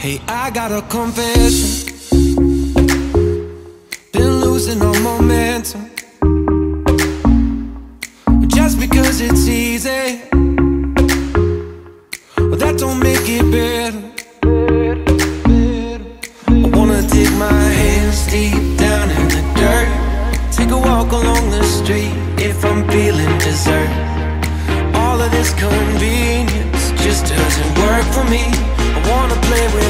Hey, I got a confession. Been losing all momentum. Just because it's easy, that don't make it better. I wanna dig my hands deep down in the dirt. Take a walk along the street if I'm feeling dessert. All of this convenience just doesn't work for me. I wanna play with